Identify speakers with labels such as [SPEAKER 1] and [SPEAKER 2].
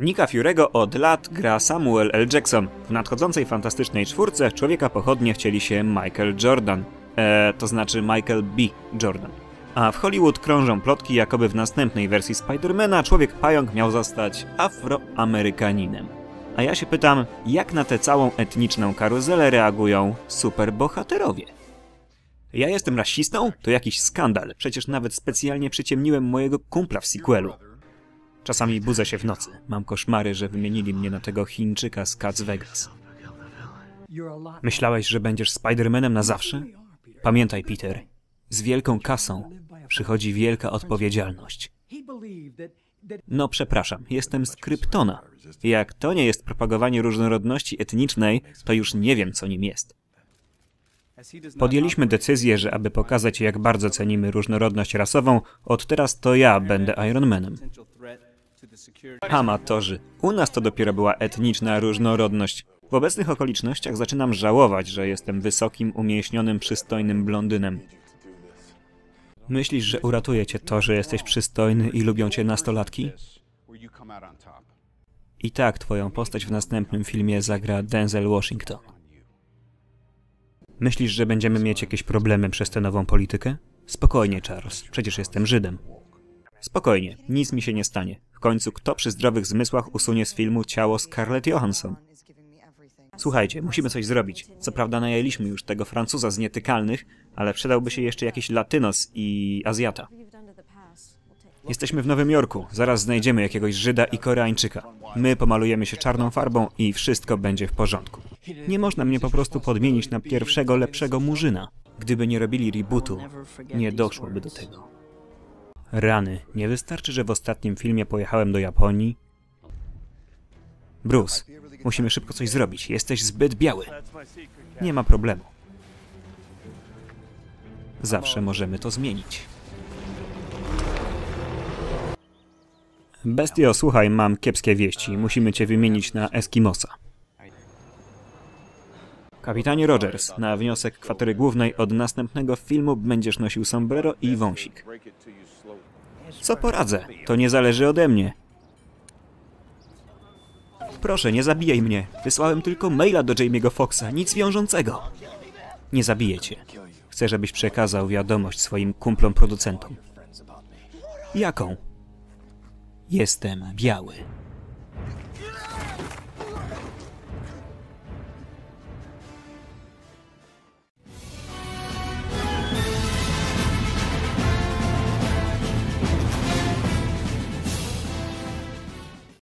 [SPEAKER 1] Nika Fury'ego od lat gra Samuel L. Jackson. W nadchodzącej fantastycznej czwórce człowieka pochodnie chcieli się Michael Jordan. E, to znaczy Michael B. Jordan. A w Hollywood krążą plotki, jakoby w następnej wersji Spidermana człowiek pająk miał zostać afroamerykaninem. A ja się pytam, jak na tę całą etniczną karuzelę reagują superbohaterowie? Ja jestem rasistą? To jakiś skandal. Przecież nawet specjalnie przyciemniłem mojego kumpla w sequelu. Czasami budzę się w nocy. Mam koszmary, że wymienili mnie na tego Chińczyka z Cats Vegas. Myślałeś, że będziesz Spidermanem na zawsze? Pamiętaj, Peter, z wielką kasą przychodzi wielka odpowiedzialność. No przepraszam, jestem z Kryptona. Jak to nie jest propagowanie różnorodności etnicznej, to już nie wiem, co nim jest. Podjęliśmy decyzję, że aby pokazać, jak bardzo cenimy różnorodność rasową, od teraz to ja będę Ironmanem. Amatorzy. U nas to dopiero była etniczna różnorodność. W obecnych okolicznościach zaczynam żałować, że jestem wysokim, umieśnionym, przystojnym blondynem. Myślisz, że uratuje cię to, że jesteś przystojny i lubią cię nastolatki? I tak twoją postać w następnym filmie zagra Denzel Washington. Myślisz, że będziemy mieć jakieś problemy przez tę nową politykę? Spokojnie, Charles. Przecież jestem Żydem. Spokojnie, nic mi się nie stanie. W końcu kto przy zdrowych zmysłach usunie z filmu ciało Scarlett Johansson? Słuchajcie, musimy coś zrobić. Co prawda najęliśmy już tego Francuza z nietykalnych, ale przydałby się jeszcze jakiś Latynos i Azjata. Jesteśmy w Nowym Jorku. Zaraz znajdziemy jakiegoś Żyda i Koreańczyka. My pomalujemy się czarną farbą i wszystko będzie w porządku. Nie można mnie po prostu podmienić na pierwszego, lepszego murzyna. Gdyby nie robili rebootu, nie doszłoby do tego. Rany. Nie wystarczy, że w ostatnim filmie pojechałem do Japonii? Bruce, musimy szybko coś zrobić. Jesteś zbyt biały. Nie ma problemu. Zawsze możemy to zmienić. Bestio, słuchaj, mam kiepskie wieści. Musimy cię wymienić na Eskimosa. Kapitanie Rogers, na wniosek kwatery głównej od następnego filmu będziesz nosił sombrero i wąsik. Co poradzę? To nie zależy ode mnie. Proszę, nie zabijaj mnie. Wysłałem tylko maila do Jamie'ego Foxa, nic wiążącego. Nie zabiję cię. Chcę, żebyś przekazał wiadomość swoim kumplom producentom. Jaką? Jestem biały.